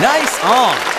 Nice on.